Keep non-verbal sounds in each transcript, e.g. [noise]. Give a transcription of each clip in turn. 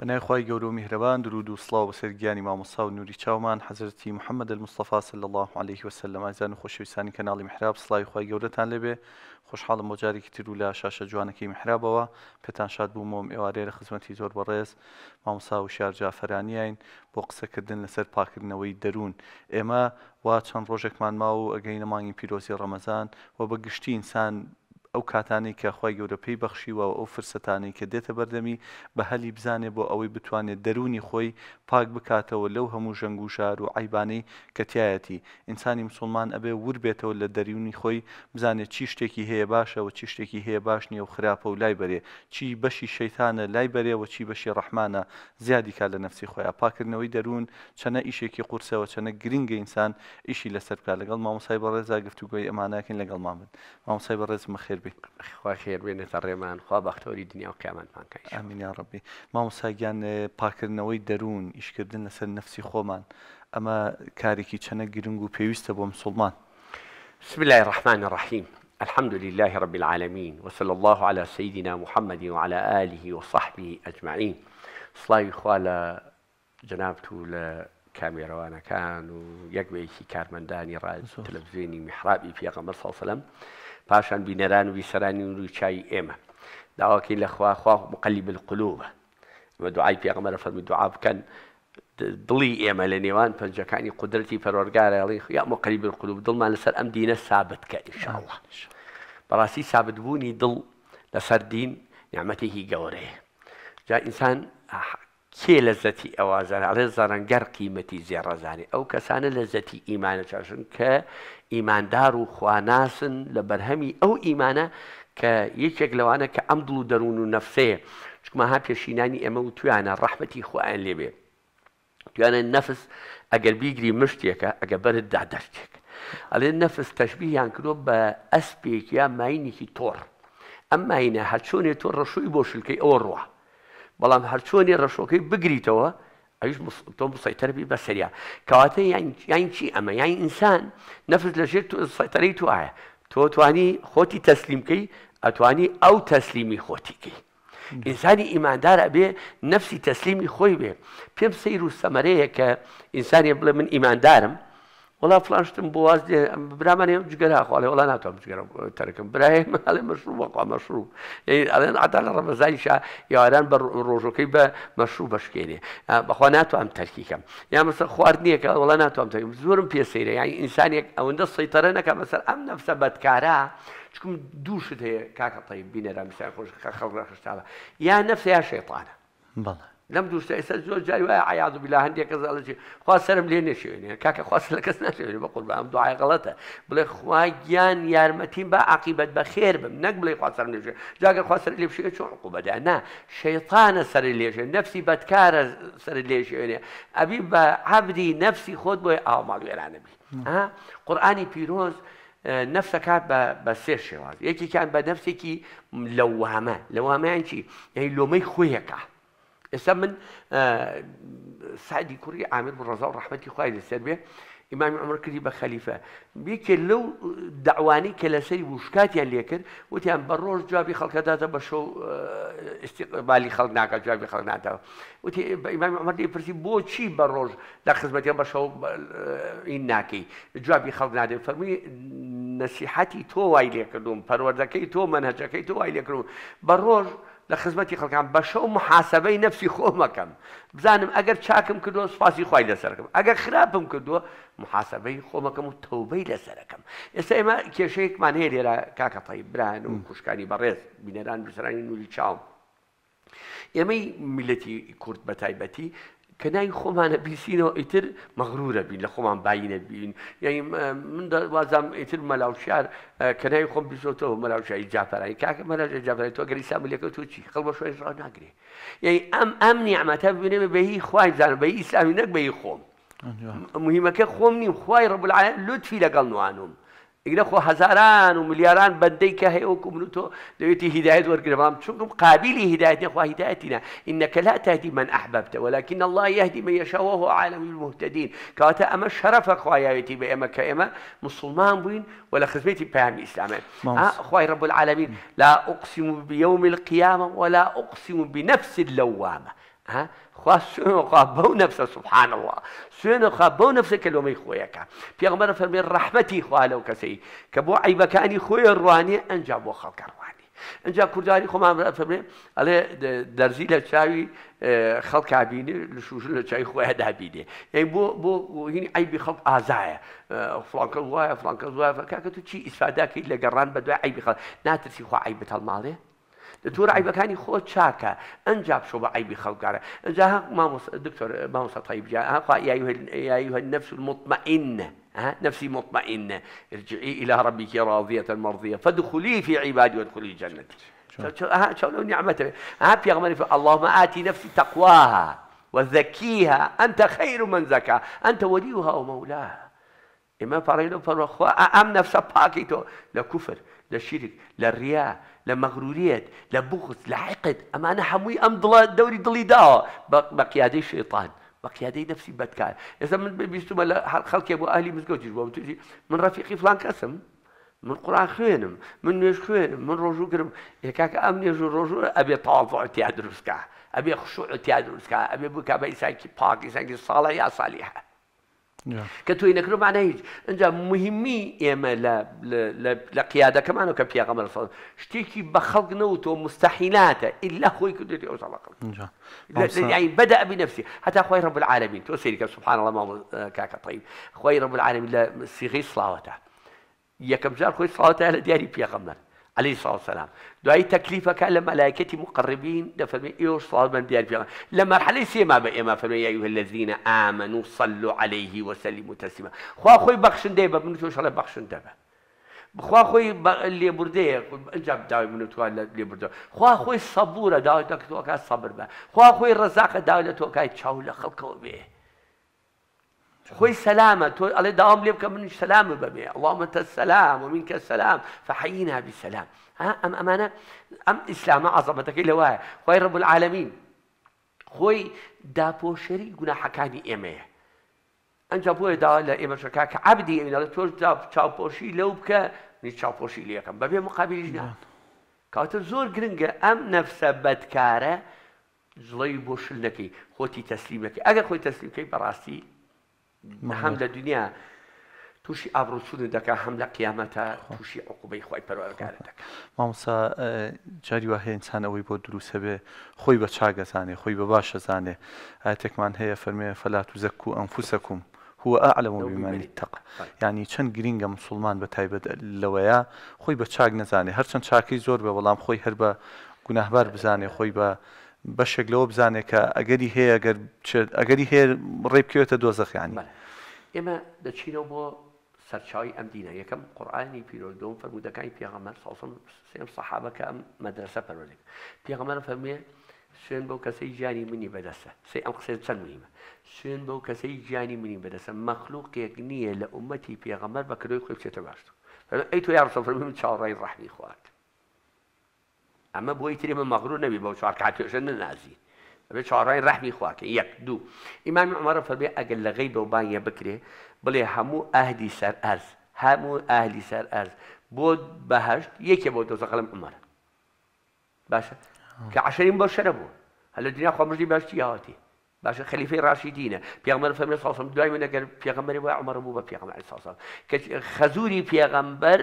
بەنایخوای گەورە و میهرەبان درود و سڵاو بەسەر گیانی مامۆسا و نووری چاومان حەزرەتی محەممەد المستەفا صلی الله عليه وسلم. ئازان و خۆشەویستانی کەناڵی محراب سڵاوی خی گەورەتان لێبێ. خۆشحاڵم بۆ جارێکی تر و لە شاشە جوانەکەی محرابەوە پێتان شاد بوومەوەم ئێوارێرە خزمەتی زۆر بەڕێز. مامۆسا و شار جافرانیین بۆ قسەکردن لەسەر پاکردنەوەی دەروون. ئێمە وا چەند ڕۆژێکمان ما و ئەگەی نەمانگی پیرۆزی ڕەمەزان و بە گشتی ئینسان ئەو کاتانی کە خی گەورەپەی بەخشیوە ئەو فرسەتانی کە دێتە بەردەمی بە هەلی بزانێ بۆ ئەوەی بتوانێت دەرونی خۆی پاک بکاتەوە لەو هەموو ژەنگ و شار و عیبانەی کەتیایەتی ئینسانی مسلمان ئەبێ ور بێتەوە لە دەریونی خۆی بزانێت چی شتێکی هەیە باشەوە چی شتێکی هەیە باش نییە و خراپە و لای بەرێ. چی بەشی شەیتانە لای بەرێەوە چی بەشی ڕەحمانە زیادی کا لە نفسی خۆیان پاکردنەوەی دەروون چەنە ئیشێکی قورسەوە چەنە گرنگە ئینسان ئیشی لەسەر بکات لەگەڵ مامۆسای بەڕێزا گفتوگوۆی ئەماناکەین لەگەڵ مامن. مامۆسای بەڕێز مەخێر بێت خوا خێر بێنێتە ڕێمان خوا بەختۆری دنیا و کامانمانکە ئەمینیا ڕبی مامۆساگیان پاکردنەوەی دەروون ئیشکردن لەسەر نفسی خۆمان. ئەمە کارێکی چەنە گرنگ و پێویستە بۆ مسلمان. بسم الله الرحمن الرحيم الحمد لله رب العالمين وصلى الله على سيدنا محمد وعلى آله وصحبه أجمعين صلاوی خوا لە جنابت و لە کامێرەوانەکان و یەکبێکی کارمەندانی ڕای تەلەڤزیۆنی میحرابی پێغەمبەر سەڵسەلەم پاشان بینەران و بیسەرانی و چای ئێمە. داواکەی لە خواخوا مقلی بالقلوبە ئەمە دوعای پێغەمەرە فەرمی دوعا بکەن. دڵی ئێمە لە نێوان پەنجەکانی قدرەتی پەرۆرگارەڵی یا مقلی بالقلوب دڵمان لەسەر ئەم دینە سابت کە ئینشاءله بەڕاستی سابتبوونی دڵ لەسەر دین نیعممەتێکی گەورەیە. جا ئینسان کێ لە زەتی ئەوازان ئەڵێ زەرەنگەر قیمەتی زێڕەزانێ ئەو کەسانە لە زەتی ئیمانە چاشن ئیماندار و خواناسن لە بەرهەمی ئەو ئیمانە کە یەکێک لەوانە کە ئەم دڵ و دەروون و نەفسەیە. چکمەها پێشینانی ئەمە و توانە ڕەحمەتی خوایان لێبێ توانە نەفس ئەگەر بیگری مشتێکە ئەگە بەرت دادەرتێک ئەلێ نەفس تەشببییان کردۆ بە ئەسپێک یا ماینێکی تۆڕ. ئەم ماینە هەرچۆنێ تۆ ڕەشووی بۆ شلکەی ئەوە ڕوە بەڵام هەرچۆنێ ڕەشۆکەی بگریتەوە ئەوش تۆ سەیتەربی بەسەریا کەواتە یان چی ئەمە یان ئینسان نەفس لە ژێر سەیتەرەی تو ئاە تۆ توانی خۆتی تەسلیمکەی ئەتوانی ئەو تەسلیمی خۆتیکەی ئینسانی ئیماندار ئەبێ نفسی تەسلیمی خۆی بێ پێم سەیر و سەمەرەیە کە ئینسانی بڵێ من ئیماندارم ولا فلان شتم بواز دي برامن من يوم جقرها ولا علي والله ناتو جقرها تركم ابراهيم على مشروب أقوى مشروع يعني علينا عطا رمزان شا ياران بروجو كي بمشروب بشكيني أخو ناتو أم تركيكم يعني مثلا خواردنيك ولا ناتو ام تركيكم زورم بيسيره يعني انسان يك او عنده سيطره نك مثلا ام نفسه بدكارا چکم دووشت كاك طيب بينا بینەرا خوش خۆش خەڵ ڕخشتاوە يا نفس يا شيطانه بەڵە لەم دووشتە ئێستا زۆر جای وایە عیاز بلا هەندێک کەزڵی خوا سرم لێ نێشێنێ کاکە خواست لە کەس ناشێنێ بە قوربان دوعای غڵەتە بڵێ خوا گیان یارمەتیم بە عقیبەت بە خێر بم. نەک بڵێ خوا سەر لێژێ جاگەر خوا سەر لێ بشێ چۆن عقوبەدا نا شەیطانە سەر لێژێ نفسی بەدکارە سەر لێژێنێ ئەبی بە عبدی نفسی خۆت بۆی ئاوماڵ وێرانەبی قورآانی پیرۆز نفسەکات بە سێ شێواز یەکێکیان بە نفسێکی لەوامە. لەوامەیان چی؟ یعنی لۆمەی خۆیەکە. ئێستا من سعدی کوڕی عامر ڕزا و ڕحمەتی خوای لەسەر بێ ئیمامی عمر کردی بە خەلیفە بیکێ لەو داوانی کە لەسەری وشکاتیان لێ کرد وتیان بە ڕۆژ جوابی خەڵکەداتە بە شەو استقبالی خەڵک ناکە جوابی خەڵک ناتەوە وتی عمر بۆ چی بە ڕۆژ لە خزمەتیان بە شەو این ناکەی جوابی خەڵک نادێت فەرمووی نسیحەتی تۆ وای لێ کردوم پەروەردەکەی تۆ منهجەکەی تۆ وای لێ کردو بە ڕۆژ لە خزمەتی خەڵکان بە شەو محاسبەی نفسی خۆمەکەم. بزانم ئەگەر چاکم کردو سپاسی خی لەسەرکەم. ئەگەر خراپم کردووە محاسبەی خۆمەکەم و تەوبەی لەسەرەکەم. ئێستا ئێمە کێشەیەکمان هەیە لێرە کاکەتەی بران و خوشکانی بەڕێز بینەران بسرانی نوری چاوم ئێمەی میلەتی کورد بە تایبەتی کە ناوی خۆمانە بیسینەوە ئیتر مەغرورە بین لە خۆمان باینە بین. یعنی من وازام ئیتر مەلاوشار کە ناوی خۆم بیسۆتەوە مەلاوشایی جاپەرانی کاکە مەلاژ جاپەرای تۆ گەری ساملەکە تۆ چی؟ خەڵ بە شوێن ڕاو ناگرێ یعنی ئەم ئەم نیعمەتە ببینێ بەهی خوای بزانم بە ئیسلامی نەک بەهی خۆم مهمەکە خۆم نیم. خوای ڕبلعاە لوتفی لەگەڵ نوانم. ئیگرە خۆ هزاران و ملیاران بەندەی کە هەیە وەکو من تۆ دەوێتی هدایت وەرگرم چونکم قابلی هدایت خوا هدایتنا إنك لا تهدي من أحببت ولكن الله يهدي من يشاء وهو عالم المهتدين كواتا أما شرف خواياتي بأما كأما مسلمان بوين ولا خدمتي بهم إسلام خواي رب العالمين. لا أقسم بيوم القيامة ولا أقسم بنفس اللوامة. ها خوا سوێن خوا بەو نفسە سبحان الله. سوێنە خوا بەو نفسە کە لۆمەی خۆیەکە پێغمبەر فەرمێ ڕەحمەتی خوا لەو کەسەی کە بۆ عیبەکانی خۆی ڕوانێ ئەنج بۆ خەڵکە ڕوانی اینجا کورداری خۆمان فەرمێ ئەڵێ دەرزی لە چاوی خەڵکبینی لە شوش لە چای خۆیان دابینێ یعنی بۆ بۆ هینی عیبی خەڵک ئازایە فلانکە وایە فلانکە وایە کاکە تو چی ئیسفاداکەیت لە گەڕان بە دوای عیبی خەڵ ناترسی خوا عیبەت هەڵماڵێ دەتۆر عیبەکانی خۆ چاکە ئەنجاب شۆ بە عیبی خەڵکارە ئەجا دکتۆر يا النفس المطمئنة. ها نفسي مطمئنة. ارجعي إلى ربك راضية مرضية فادخلي في عبادي وادخلي جنتي شلون نعمته. ها بيغمر اللهم آتي نفسي تقواها وزكيها أنت خير من زكاها أنت وليها ومولاها إما فريلو فرخوا أم نفسها باكيتو لكفر لشرك للرياء لمغرورية لبغض لحقد أما أنا حموي أم دوري ضلي داوة بقيادي الشيطان بقيادي نفسي بدكار. إذا من بيستمع خلق أبو أهلي مزقوج من رفيقي فلان كسم من قرآن خوێنم من نوێژ خوێنم من ڕۆژوو گرم یکاکە ئەم نێژ و ڕۆژوو ئەبێ تاڵ تیا دروستکە ئەبێ خشوع ئەبێ بکە بە ئیساکی پاکی سەنگی ساڵە یا سالیحە کە توی نەکرمانە هیچ اینجا مهمی ئێمە لە قیادەکەمانەوە کە پیاغەمە سڵ شتێکی بە خەڵک نەوتۆ مستحیلاتە ئللا خۆی کردێتی ئەو ساڵقل بدأ بنفسه حتى خوي رب العالمين توسيرك سبحان الله ما كاكا طيب خوي رب العالمين لا صيغي صلاوته یەکەم جار خۆی سڵاتە لە دیاری پێغەمەر عليه الصلاة والسلام. دعاء تكليفك لملائكة مقربين دفرمي إيوش صلاة من ديار بيغا لما مرحلة سيما بإما فرمي يا أيها الذين آمنوا صلوا عليه وسلموا تسليما. خوا خوي بخشن ديبا من توش الله بخشن ديبا. خوا خوي اللي برديه انجاب داوي من تو اللي برده خوا خوي صبورة داوي تو كاي صبر با خوا خوي رزاق داوي تو كاي تشاول خلقه به خوي سلامة الله داوم لي من سلامة بمي. اللهم أنت السلام ومنك السلام فحيينا بالسلام. ها؟ ام امانه أم إسلام عظمتك إلا واحد. خوي رب العالمين. خوي داپۆشەری گوناحەکانی ئێمەیە ئەنج بۆیە دا لە ئێمە شکا کە عبدی ئێمە تۆش چاوپۆشی لەو بکە نی چاوپۆشی لەکەم بەبێ مقابلیش نان کاتە زۆر گرنگە ئەم نەفسە بەدکارە جڵی بۆ شل نەکەی خۆتی تەسلیمەکەی ئەگەر خۆی تەسلیمکەی بەڕاستی هەم لە دنیا تووشی ئابروچون دەکە هەم لە قیامەتە تووشی عقوبەی خۆی پەرۆەکارە دەکە مامۆسا جاری وا هەیە ئینسانەوەی بۆ دروستە بێ. خۆی بە چاگەزانێ خۆی بە باشەزانێ ئاەتێکمان هەیە فەرمێ فەلات و زەکو ئەنفوسەکوم. هو ئەعلم و بیمانی تەق ینی چەند گرینگە مسلمان بە تایبەت لەوەیە خۆی بە چاک نەزانێ. هەرچەند چاکەی زۆر بە بەڵام خۆی هەر بە گوناهبار بزانێ خۆی بە بەشێک لەوە بزانێت کە ئەگەری هەیە ئەگەری هەیە ڕێ بکەوێتە دۆزەخیانی ئێمە دەچینەوە بۆ سەرچاوی ئەم دینە. یەکەم قورآانی پیرۆدۆم فەرمودەکانی پێغەمەر ساڵسم سێم سەحابەکە ئەم مەدرسە پەرۆلێک پێغەمەر فەرمێ سوێن بەو کەسەی ژیانی منی بەدەستە. سێ ئەم قسێ چەند مهمە سوێن بەو کەسەی ژیانی منی بەدەستە. مەخلوقێک نییە لە ئومەتی پێغەمەر بە کردۆی خۆی بچێتە باشتر ئەی تۆ یاڕسە فەرمی من چاوەڕای ڕحمی خوارد ئەمە بۆی تری من مەغرور نەبی بەو چوار کاتێژە نەنازی. بێ چاڕای ڕحمی خواکە یەک دوو ئیمامی عمەرە فەربێ ئەگەر لە غەی بەوبانیە بکرێ بڵێ هەموو ئەهدی سەر ئەرز هەموو ئاهلی سەر ئەرز بۆ بەهشت یەکێ بۆ دۆزەقەلم عمەرە باشە کە عشرین بۆ شەرە بوو هە لە دنیا خۆمژی باشتی یاوەتی باشە خەلیفەی ڕاشی دینە پێغمەر فەرمێ ساڵسم دوای من ئەگەر پێغەمبەری وای عمەر بوو بە پێغەمبەر ساڵسم کە خەزوری پێغەمبەر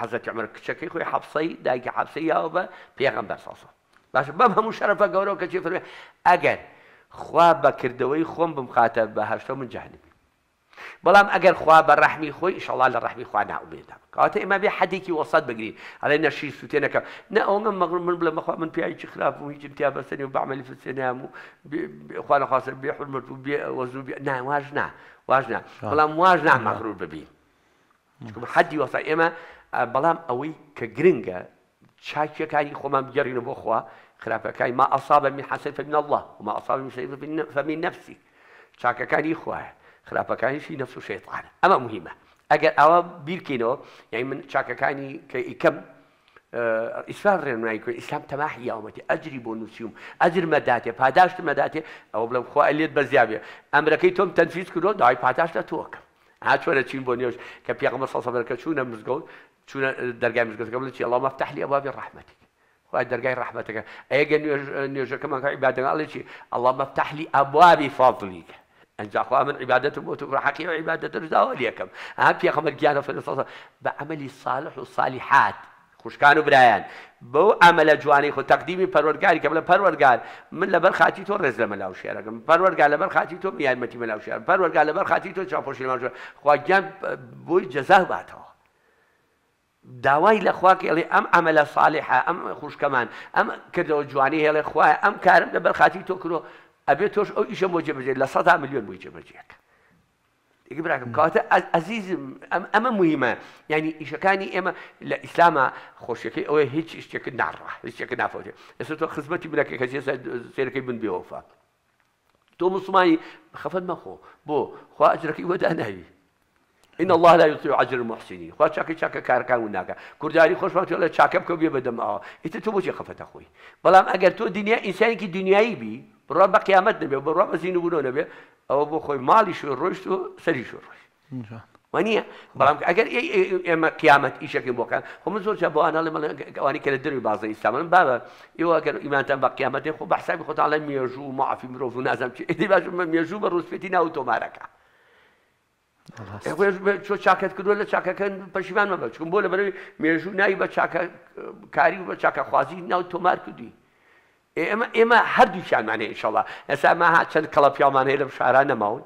حەزەتی عمر کچەکەی خۆی حەفسەی دایکی حەفسەی یاوە بە پێغەمبەر ساڵسم باشە بەم هەموو شەرەفە گەورە کە چی فەرمێ ئەگەر خوا بەکردەوەی خۆم بمخاتە بە هەشتە من جەهنمی بەڵام ئەگەر خوا بە ڕحمی خۆی ئیشەڵا لە ڕحمی خوا ناوبێتە کاتە ئێمە بێ حەدێکی وەسەد بگرین. ئەڵێ نەشی سووتێنەکە نە ئەومە مەغڕ من بڵێ مەخوا من پیاوی خراپ و هیچ امتیا بەسەنی و بەعملی فسێنام و خوا نەخواستە بێ حرمەت و بێ وەزوو بێ نا واژ نا واژ نا. بەڵام واژ نا مەغرور ببین. حەدی وەسا ئێمە بەڵام ئەوەی کە گرنگە چاکیەکانی خۆمان بگەڕینە بۆ خوا خراپەکانی ما ئەصابە من حەسن فمن الله وما أصاب من شيء فمن نفسي چاکەکانی خوایە خراپەکانیشی نفس و شێطانە ئەمە مهمە ئەگەر ئەوە بیرکەینەوە یعنی من چاکەکانی کە ئیکەم ئیسفار ڕێنمایی کرد ئیسلام تەماحی یاومەتی ئەجری بۆ نووسیم ئەجر مەداتێ پاداشت مەداتێ ئەوە بڵم خوا لێت بەزیابێ ئەمرەکەی تۆم تەنفیز کردۆ داوای پاداش لە تۆکەم ها چۆرە چین بۆ نێوش کە پیاغمە سەسەبەرکە چوونە مزگەوت چوونە دەرگای مزگەوتەکە بڵێت الله مفتح لي أبواب خی دەرگای ڕحمەتەکە ئەگە نوێژەکەمان عیبادەڵێ چی الله مەفتح لي ئەبوابی فاضلیکە ئەنجاخوا من عیبادەتم بۆ تو ڕحەقی و عیبادەت داوە لەکەم ئەم پێخەمە گیانە فەرسە بە عملی صالح و صالحات خوشکان و برایان بەو ئەمەلە جوانی خۆ تەقدیمی پەروەرگاری کە بڵە پەروەرگار من لەبەر خاتی تۆ ڕێز لە مەلاو شێرەکەم پەروەرگار لەبەر خاتی تۆ یارمەتی مەلاو شێر پەروەرگار لەبەر خاتی تۆ چاپۆشی ماژە خواگیان بۆی جەزا باتەوە داوای لە خواکێڵێ ئەم ئەمەلە ساڵحە ئەم خوشکەمان ئەم کردەوە جوانی هێڵێ خوای ئەم کارم لەبەر خاتی تۆ کردۆ ئەبێت تۆش ئەو ئیشە بۆ جێبەجێ لە سەدا میلیۆن بۆی جێبەجێک دیگە براکەم کاتە ئەزیزم ئەمە مهمە. ینی ئیشەکانی ئێمە لە ئیسلامە خۆشیەکەی ئەوەی هیچ شتێکە ناڕە هیچێکە نافۆتێ. ئێستا تۆ خزمەتی بنەکە کە سێرەکەی بن بێوەفا تۆ مسلمانی خەفەت مەخۆ بۆ خوا ئەجرەکەی وەدا ناوی إن الله لا يطيع أجر المحسنين. خوا چاکە چاکە کارکان و ناکە. کورداری خۆشمان تۆ لە چاکە بکە بێ بەدەم ئەوە ئیتر تۆ بۆچی خەفەتە خۆی؟ بەڵام ئەگەر تۆ دنیا ئینسانێکی دنیایی بی بڕوا بە قیامەت نەبێ بڕوا بە زیین و بوونەوە نەبێ ئەوە بۆ خۆی ماڵی شو ڕۆشت و سەری شو ڕۆشت وانە بەڵام ئەگەر ئێمە قیامەت ئیشەکەی بۆکان خۆ من زۆر بۆ ئەناڵی ئەوانی کە لە دەروی بازی ئیسلامن بابە ئێوە ئەگەر ئیمانتان بە قیامەتی خۆ بەحسابی خۆتان لە مێژوو و معافی مرۆڤ و نازم چی. ئێدی باش مێژوو بە ڕوسپێتی ناو تۆمارەکە. چۆ چاکەت کردووە لە چاکەکەن پەشیمان مەبە چون بۆ لە بەرەوەی مێژوو ناوی بە کاری و بە چاکە خوازی ناو تۆمار کردی ئێمە ئێمە هەردووچیانمانێ ئینشەڵا ئێستا ماها چەند کەڵە پیامان هەیە لەم شاران نەماون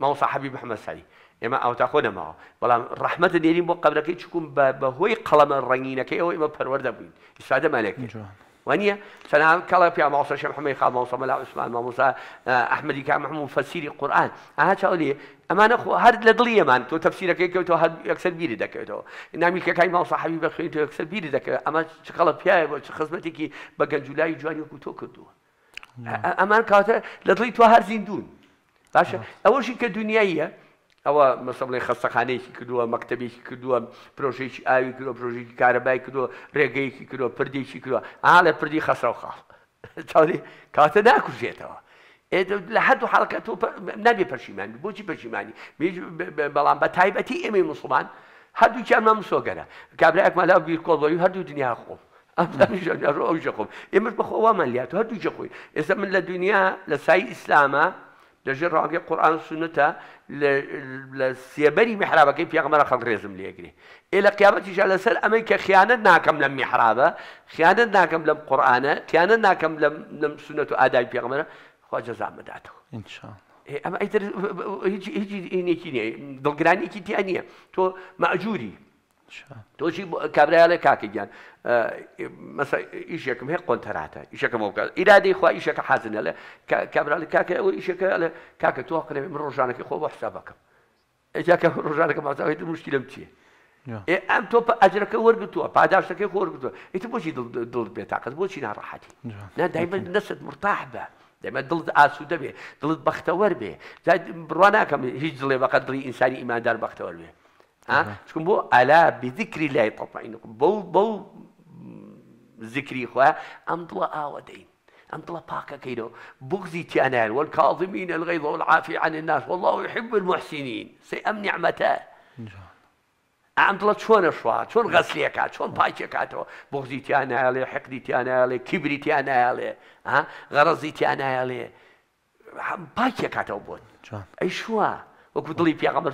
ماوە صاحبی محەممەد سەری ئێمە ئەوتا خۆ نەماوە بەڵام ڕحمەتە دێرین بۆ قبلەکەی چکوم بە هۆی قەڵەمە ڕنگینەکەی ئەوە ئمە پەروەەردە بووین ئیسادە مالێک وانە سلام کەڵە پیا ماوسە شەم حمەی خا ماوسە مەلا عوسمان مامۆسا ئەحمەدی کا محمود فەسیری قورآن ئاها چاولی ئەمانە هەر لە دڵی ئەمان تۆ تەفسیرەکەی کەوتەوە هەر یەکسەر بیری دەکەوێتەوە نامی کەکای ماوسە حەبی بەخوێن تۆ یەکسەر بیری دەکەوێت ئەمە چ قەڵە پیاە بۆ چ خزمەتێکی بە گەنجولای جوانی وەکو تۆ کردووە ئەمان کاتە لە دڵی تۆ هەر زیندون باشە ئەوەشی کە دنیاییە ئەوە مەسەڵی خەستەخانەیەکی کردووە مەکتتەبێکی کردووە پرۆژێکی ئاوی کردو پرۆژێکی کارەبای کردووە ڕێگەیەکی کردووە پردێکی کردووە ئا لە پردی خەسە و خاڵ چاوی کاتە ناکوژێتەوە لە هەردوو حڵکە تۆ نابێ پەشیمانی بۆچی پەشیمانی بەڵام بە تایبەتی ئێمەی مسلمان هەردووکیانمە مسۆگەرە بیر کۆڵەوەی هەردوو دنیا خۆم ئەوژە [laughs] خۆم ئێمەش بەخۆوامان لیات هەردووجە خۆی ئێستا من لە دنیا لە سای ئیسلامە لەژێر ڕاگەی قورآان سنتە لە سێبەری میحرابەکەی پیاغمەرە خەڵ ڕێزم لێگری ئێ لە قیامەتیش لەسەر ئەمەی کە خیانەت ناکەم لەم میحرابە خیانەت ناکەم لەم قورآانە خیانەت ناکەم لەم سنت و ئادای پیاغمەرە خوا جەزامەداتەوە ئەمە هیچی ئینێکی نیە دڵگرانێکی تیا نییە تۆ مەجووری تۆچی کابراالە کاکەگیان ئیشێکم هەیە قۆنتەراتە ئیشەکەم بکە ئیرادەی خوا ئیشەکە حازنە لە کابرالی کاکە ئەوە ئیشەکە لە کاکە تۆ قنێ من ڕۆژانەکە خۆ بە حسابەکەم. ئەجاکە ڕۆژانەکە مازاوێت مشکلم چییە؟ ئەم تۆ ئەجرەکە وەرگتووە پاداشتەکەی خۆرگتووە ئیتە بۆچی دڵ بێت تاقەت بۆچی ناڕەحەتی؟ دایمە نەست مرتاح بە. دەمە دڵت ئاسوودە بێ دڵت بەختەوەەر بێ. بڕوا ناکەم هیچ دڵێ بەقەت دڵی ئینسانی ئیماندار بەختەوەەر بێ. چکم بۆ ئەلا بذکری لای تەپینکم بەو بەو زیکری خۆ ئەم دڵە ئاوەدەین ئەم دڵە پاکەکەینەوە بغزی تیانیان والكاظمين الغيظ والعافي عن الناس والله يحب المحسنين. سي ئەم نعمەتە ئەم دڵە چۆنە شووا چۆن غەسلێکا چۆن پاکێکاتەوە بغزی تیانایڵێ حقدی تیانایڵێ کیبری تیانایڵێ غەڕزی تیانایڵێ پاکێکاتەوە بۆن ئەی شووە وەکو دڵی پیاغەمەر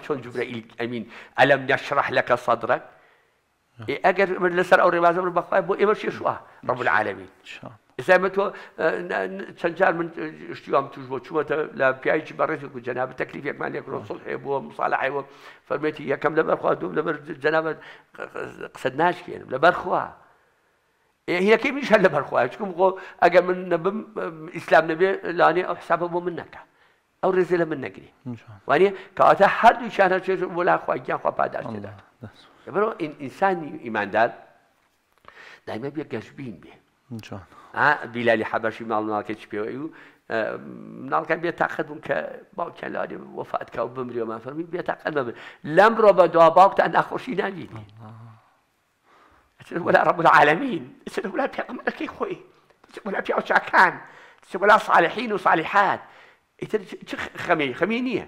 چۆن جوبرەئیل ئەمین ئەلم نەشرح لەکە سەدرەک ئەگەر لەسەر ئەو ڕێوازە من بەخوای بۆ ئێمە شێشوە ڕب العالمین ئێستا تۆ چەند جار من شتیوام توش بۆ چووەتە لە پیاوی بەڕێزی و جەناب تەکلیفێکمان لێکڕۆ سڵحێ بووە مساڵحیوە فەرمێتی یەکەم لەبەر خوا دوم لەبەر جەنابەت قسەد ناشکێنم لەبەر خوا هیەکەی میش هەر لەبەر خوا چکم خۆ ئەگەر من نەبم ئیسلام نەبێ لاانێ ئەو حسابە بۆ من نەکە او رزلم نگری. وانی یعنی که آتا هر دوی چهر چهر چهر مولا خواه گیا خواه پادر شده. برو این انسان ایمان دار. دایما بیا گزبین بیا. بیلالی حبشی مال مال که چی پیو ایو نال که بیا تاقید که با کنالی وفات که و بمری و منفرمی بیا تاقید بون لم رو با دعا باکتا نخوشی نگیدی اتنه بلا رب العالمین. اتنه بلا پیغمبر که خوی اتنه بلا پیغمبر که خوی اتنه صالحین و صالحات. صالحات چ خەمی خەمی نییە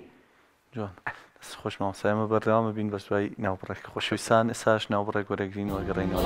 جوان خۆش مامسایمە بەردەوامە بین بە سوای ناوبڕێک خۆشویستان ئێساش ناوبڕێک وەرەگرین وەگەڕێنەوە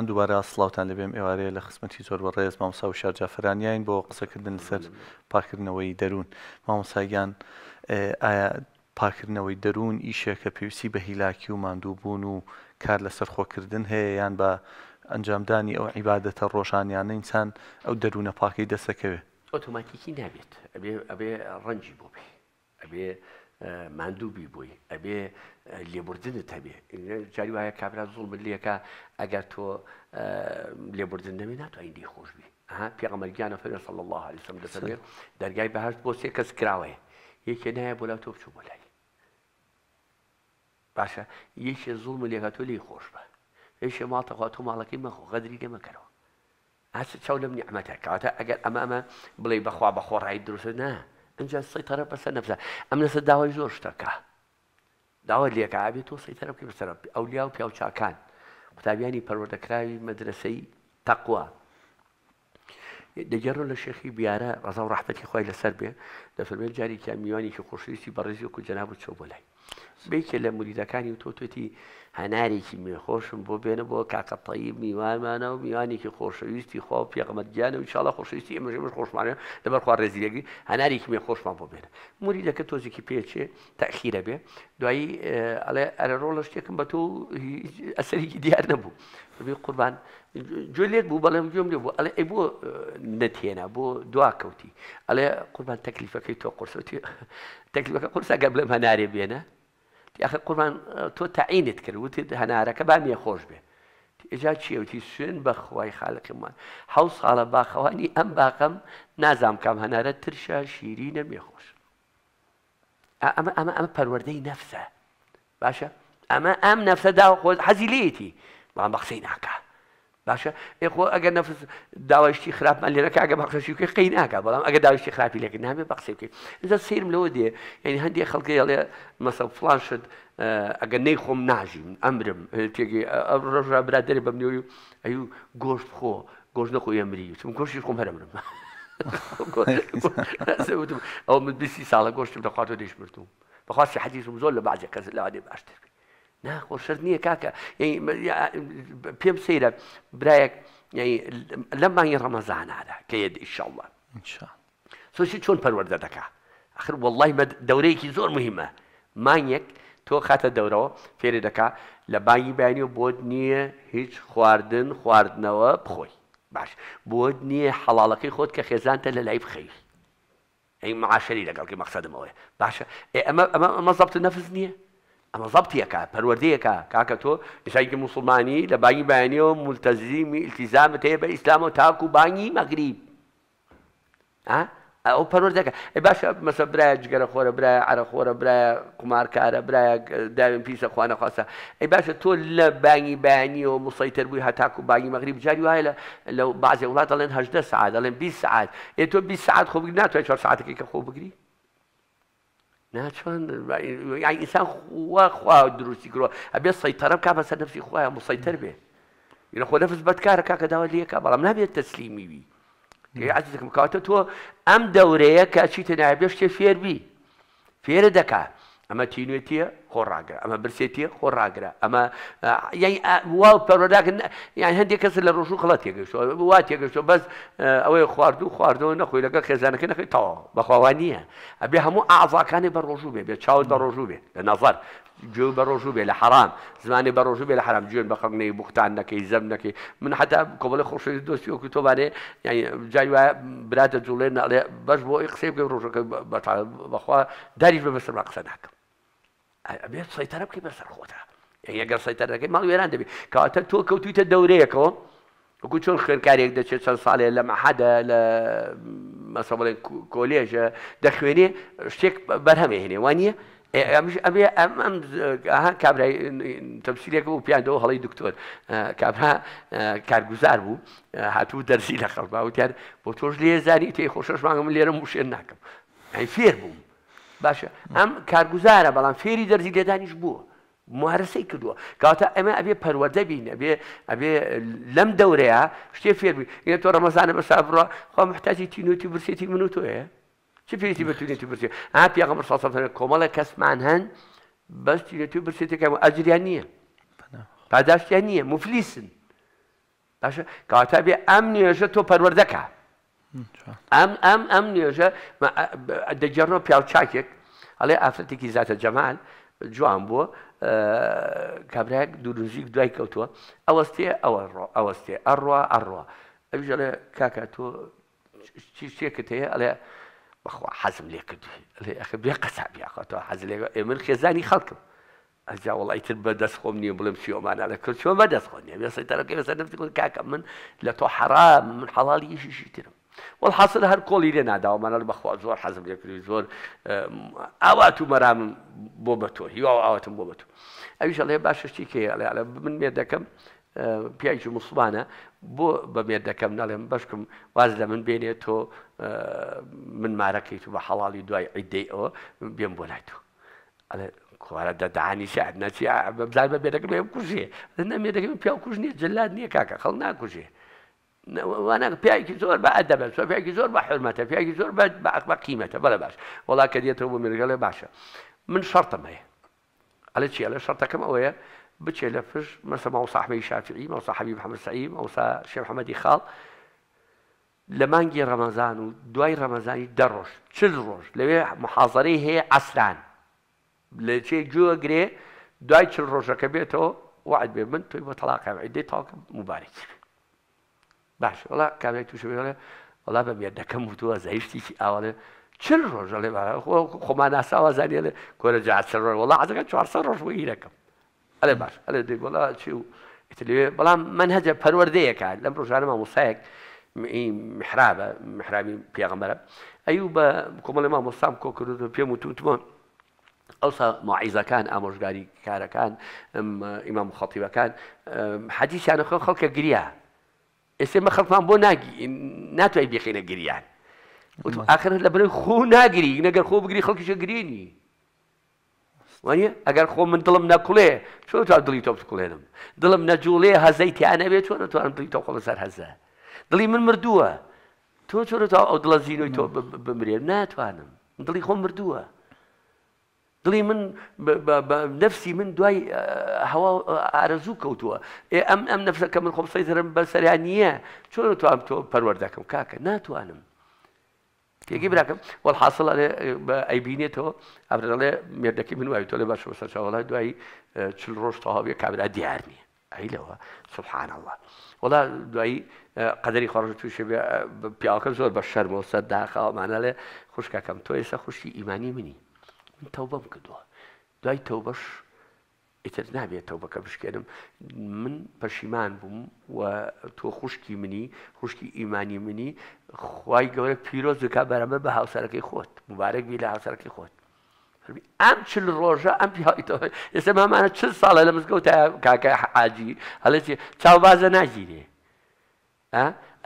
خۆشەویستان دووبارە سلااوان لەبێم ئێوارەیە لە خسمەتی زۆر بە ڕێز مامسا و شارجافرانیان بۆ قسەکردن لەسەر پاکردنەوەی دەروون مامۆساگیان ئایا پاکردنەوەی دەروون ئیشێکە پێویستی بە هیلاکی و ماندوو بوون و کار لەسەر خۆکردن هەیە یان بە ئەنجامدانی ئەو عیباەتە ڕۆژانیانە ئینسان ئەو دەروونە پاکەی دەسەکەوێت ئۆتۆماتیکی نابێت. ئەبێ ڕەنجی بۆ بێ. ئەبێ ماندووبی بووی. ئەبێ لێبوردنت هەبێ جاری وایە کابرا زوڵ لێکە ئەگەر تۆ لێبوردن نەوێ ناتوانین دی خۆشببی ها پێغەمەرگیانە فەر سەڵ الله عليهسم دەسەبێت دەرگای بەهشت بۆ سێ کەس کراوەیە. یەکێ نایە بۆ لا تۆ بچوو بۆ لای. باشە یەکێ زوڵم لێکە تۆ لی خۆش بە. هێشێ ماڵتەخوا تۆ ماڵەکەی مەخۆ غەدری لێمەکەرەوە هەست چاو لەم نیعممەتە کاتە ئەگەر ئەمە بڵێ بەخوا بەخۆ ڕای دروست نا اینجا سەیتەرە بەسەر نەفسە ئەم لەسەر داوای زۆر شتەکە. داوا لێکە ئابێت تۆ سەیتەرە بکە بەسەر ئەو لیا و پیاو چاکان قوتابیانی پەروەردەکراوی مەدرسەی تەقوا. دەگەڕۆ لە شێخی بیارە ڕزا و ڕحبەتی خۆی لەسەر بێ دەفرمێت جارێکی میوانێکی خۆشویستی بەڕێزی و جەناب و چۆ بۆ لای بێکێ لە موریدەکانی و تۆ توێتی هەنارێکی مێخۆشم بۆ بێنە بۆ کاکەتەیب میوانمانە و میوانێکی خۆشەویستی خۆ پێغەمەدیانە و چاڵە خۆشویستی ئەمەژێمە خۆشمانە لەبەر خوا ڕێزیلێکی هەنارێکی مێ خۆشمان بۆ بێنە. موریدەکە تۆزێکی پێچێ تاخیرە بێ. دوایی ئەڵێ ئەرە ڕۆڵە شتێکم بە تۆ ئەسەرێکی دیار نەبوو. بێ قوربان گوێ لێت بوو بەڵێم گوێم لێ بوو. ئەڵێ ئەی بۆ نەتێنە بۆ دوا کەوتی. ئەڵێ قوربان تەکلیفەکەی تۆ قرسەتی تەکلیفەکە قرسە گەب لەم هەنارێ بێنە. یاخە قوربان تۆ تەعینت کرد وتی هەنارەکە با مێ خۆش بێ ئێجا چیوتی سوێن بەخوای خاڵقمان حو ساڵە باخەوانی ئەم باقەم نازام کام هەنارە ترشە شیرینە مێخۆش ئەمە ئەمە ئەمە پەروەردەی نەفسە باشە ئەمە ئەم نەفسە دا خۆ حەزی لێتی بەڵام بەخسەی ناکە باشە؟ ئێخۆ ئەگەر نەفس داوایشتی خراپمان لێرەکە ئەگە بەخشیکە قەی ناکە بەڵام؟ ئەگە داویشتی خراپی لێک نامێ بەخسی بکەیت ئەجا سیرم لەوە دێ یعنی هەندێک خەڵکی ئەڵێ مەسە فلان شت ئەگە نەی خۆم ناژیم ئەمرم تێگەی ڕژ برادری بەمنیۆی ئەو گۆشت خۆ گۆشت نەخۆی ئەمری چون گۆشتی خۆم هەرمرم [laughs] [laughs] ئەو من بیستی ساڵە گۆشتم لەخواتۆ دەیشمرتوم بەخواستی حەدیزم زۆر لە باجە کەس لەوادێ باشتر. ناخۆشەر نییە کاکە. پێم سەیرە برایەک لەم مانگی ڕەمەزانادا کە یە ئیشاءله سۆشی چۆن پەروەەردە دەکا؟ آخر واللهی دەورەیەکی زۆر مهمە. مانگێک تۆ خاتە دەورەوە فێری دەکا لە بانگی بینی و بۆت نییە هیچ خواردن خواردنەوە بخۆی. باش بۆت نییە حەڵاڵەکەی خۆت کە خێزانتە لە لای بخەی. ئەی معاشری لەگەڵکی مەقصدمەوەی باشە ئەمە ئەمە زەبت نەفس نییە؟ ئەمە زەبتیەکە پەروەردەیەکە کاکە تۆ نیشایکی مسلمانی لە بانگی بەیانیەوە ملتەزیمی التیزامت هەیە بە ئیسلام و تاکو و بانگی مەگریب ئەو پەروەردەکە باشە مەسە برایە جگەرە خۆرە برایە عرە خۆرە برایە قمارکارە برایە داوێن پیسە خوانە خواستە. ئەی باشە تۆ لە بانگی بەیانی و مسەیتر بووی هەتاکو و بانگی مەغریب جاری وایە لە لەو بازی وڵات دەڵێن هەدە سعات دەڵێن 20 سعات ئێ تۆ 20 سعات خۆ بگری ناتوانێت 4 ساعتەکەی کە خۆ بگری؟ ناچۆن ئینسان خوا خوا دروستی کردوە ئەبێ سەیتەرە بک بەسەر نفسی خخوایە مسەیتەر بێ یە خۆ نەفس بەدکارە کاکە داوا لەکە بەڵام نابێت تەسلیمیوی عزیزەکەم کاتە تۆ ئەم دەورەیە کە چیتە نایبێ شتێ فێربی فێرە دەکات ئەمە تینوێتیە خۆڕاگرە ئەمە برسێتیە خۆڕاگرە ئەمە وا پەرۆداکن یان هەندێک کەس لە ڕۆژوو خڵەت تێگەشتۆ وا تێگەشتۆ بەس ئەوەی خواردو خواردەوە نەخۆی لەگە خێزانەکە نەکەی تەواو بەخواوان نییە ئەبێ هەموو ئاعضاکانی بە ڕۆژوو بێ بێ چاوت بە ڕۆژوو بێ لە نەڤەر گوێ بە ڕۆژوو بێ لە حرام زمانی بە ڕۆژوو بێ لە حرام گوێن بە خەڵنەی بوختان نەکەی زەم نەکەی من حتا کۆبڵی خۆشی دۆستی وەکو تۆبانێ جای وایە براتە جوڵێ ناڵێ بەش بۆ قسەی بکە ڕۆژەکە بەخوا داریش بە بەسەر قسە ناکەم ئەبێت سەیتەرە بکەی بەسەر خۆتە ئەگەر سەیتەرەکەی ماڵ وێران دەبێت کەواتە تۆ کەوتویتە دەورەیەکەوە وەکو چۆن خوێنکارێک دەچێت چەند ساڵێ لە مەحەدە لە مەسە بڵێن کۆلێژە دەخوێنێ شتێک بەرهەمێ هێنێ وانە ئەبێ ئەم ئەم کابرای تەمسیلێک بوو پیانەوە هەڵی دکتۆر کابرا کارگوزار بوو هاتوو دەرسی لە خەڵبا وتیان بۆ تۆش لێ زانی تێ خۆشەشمانگەم لێرە موشێن ناکەم ئەی فێر بووم باشە ئەم کارگوزارە بەڵام فێری دەرزی لێدانیش بووە. موارەسەی کردووە. کاتە ئەمە ئەبێ پەروەدە بین ئەبێ ئەبێ لەم دەورەیە شتێ فێربی یە تۆ ڕەمەزانە بە سابڕە خۆ محتاجی تینوتی برسێتی من و تۆیە چی پێویستی بە تونێتی برسێ ئا الله علیه کۆمەڵە کەسمان هەن بەس تینێتی برسێتەکە ئەجریان نییە. پاداشتیان نییە مفلیسن. باشە کەواتە بێ ئەم نوێژە تۆ پەروەردەکە. ئەم ئەم ئەم نوێژە دەجێڕۆ پیاو چاکێک ئەڵێ ئافرەتێکی زیاتە جەمال جوان بووە کابراک دوورنجیک دوای کەوتووە. ئەوەستێ ئەوە ئەوەستێ ئەڕوا ئەڕوا. ئەوژەڵێ کاکە تۆ چی شتێکت هەیە؟ ئەڵێ بەخوا حەزم لێ کردوی لێ ئەخ بێ قەسابیاخەوە حەز لێ من خێزانی خەڵکم. ئەجا وڵیتر بە دەست خۆم نییە بڵم چیۆمانە لە کرد چۆن بە دەست خۆ نیە بێ سەرەکە بەسەر نفتی کاکە من لە تۆ حرام من حەڵالی یشیشی ترم والحاصل هەر کۆلی لێ ناداوەمانە بەخوا زۆر حەزم لێ کردی زۆر ئاوات و مەرامم بۆ بە تۆ هیوا ئاواتم بۆ بە تۆ. ئەویش لێ باششتی کێ لە من مێ دەکەم پیاکی مسلمانە بۆ بە مێ دەکەم نەڵێم بەشکم واز لە من بێنێت تۆ من مارەکەیت و بە حەڵی دوای عیدەی ئەوە بێم بۆ لای تۆ. کوارە دەدانی شار نەچی بزار بە بێدەکەم ێم کوژێ. نەمێ دەکەم پیا کوژ نیە جلات نییە کاکە خەڵ ناکوژێ. وانە پیاکی زۆر بە ئەدەبێت پیاکی زۆر بە حرمەتە پیاکی زۆر بە قیمەتە بەە باش وڵا کە دێتەوە بۆ مێرگەڵێ باشە من شەرتم هەیە ئەلە چی لە شەرتەکەم ئەوەیە بچێ لە فش مەسە ماوساحبی شافعی مەوساحبی محەممەد سعی مەوسا شێ محەممەدی خاڵ لە مانگی ڕەمەزان و دوای ڕەمەزانی دەڕۆژ چل ڕۆژ لەوێ محازەرەی هەیە ئەسران لە چێ گوێگرێ دوای چل ڕۆژەکە بێتەوە وعد بێ من توی بۆ تەلاقم عیدەی تاڵکە مبارێک باش وڵا کامێک توش بێڵێ وڵا بە مێردەکەم وتووە زەیشتیی ئاوڵێ چل ڕۆژە لێ خۆمان ناساوە زانێ لێ کۆرە چل ڕۆژ وڵا عزەکە چوارسە ڕۆژ بۆ هیرەکەم ئەلێ باش ئەلێ دێ وڵا چی و لێ بەڵام من هەجە پەروەردەیەکە لەم ڕۆژانە مامۆسایەک محرابە محرابی پێغەمەرە ئەیوو بە کۆمەڵی مامۆستام کۆ کرد پێم وتوتمە ئەوسا معیزەکان ئامۆژگاری کارەکان ئیمام خەڵتیبەکان حەدیسیانە خۆ خەڵکە گریا ئێسێمە خەڵکمان بۆ ناگی ناتوای بخینە گریان آخر لە بنەوەی خۆ ناگری نەگەر خۆ بگری خەڵکیشە گرێنی وانە ئەگەر خۆ من دڵم نەکوڵێ چۆن تا دڵی تۆ بکوڵێنم دڵم نەجوڵێ هەزەی تیانە بێت چۆن نتوانم دڵی تۆ خۆ لەسەر هەزە دڵی من مردووە تۆ چۆن تا ئەو دڵە زیینەوەی تۆ بمرێ ناتوانم دڵی خۆم مردووە دڵی من نفسی من دوای هەوا ئارەزوو کەوتووە. ئەم ئەم نفسەکە من خۆم سەیترم بە سەریان نییە چۆن توام تۆ پەروەردەکەم کاکە ناتوانم. تێگی براکەم؟ وەڵ حاصل ئەیبینێتەوە. ئەبرڵێ مێردەکەی من وای تۆ لێ باش سەرچاوەڵای دوایی چل ڕۆژ تەواوی کابرا دیار نییە. ئەی لەوە سبحان الله وڵا دوایی قەدەری خۆڕژ تووشێ پیاوەکە زۆر بە شەرمەوە سەر داخەوەمانە لێ خوشکەکەم. تۆ ئێستا خوشتی ئیمانی منی. من تەوبەم کردووە دوای تەوبەش ئیتر نابێت تەوبەکە بشکێنم. من پەشیمان بووم و تۆ خوشکی منی خوشکی ئیمانی منی. خی گەورە پیرۆ زکا بەرەمە بە هاوسەرەکەی خۆت. مبارەک بی لە هاوسەرەکەی خۆت. ئەم چل ڕۆژە ئەم ئێستا مامانە چ ساڵە لە مزگەوت کاکە حاجی؟ هەڵێ چاوبازە ناگیرێ.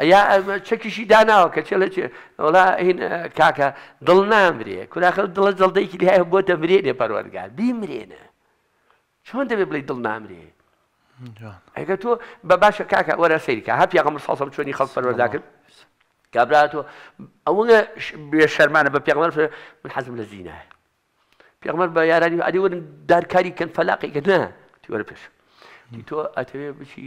یا چەکیشی داناوە کە چێ لە وڵا کاکە دڵ نامرێ کوراخە دڵە جڵدەیکی هەیە بۆ دەمرێنێ پەروەرگار بیمرێنە چۆن دەبێ بڵی دڵ نامرێ ئەگە تۆ بە باشە کاکە وەرە سەیریکە هەپی ئەقەم ساڵسەم چۆنی خەڵ پەروەردا کرد کابراتۆ ئەوە بێ شەرمانە بە پێغمەر من حەزم لە زیینایە پێغمەر بە یارانی ئەدی وەرن دارکاری کەن فەلاقی کە نه تیوەرە پێش تۆ ئەتەوێ بچی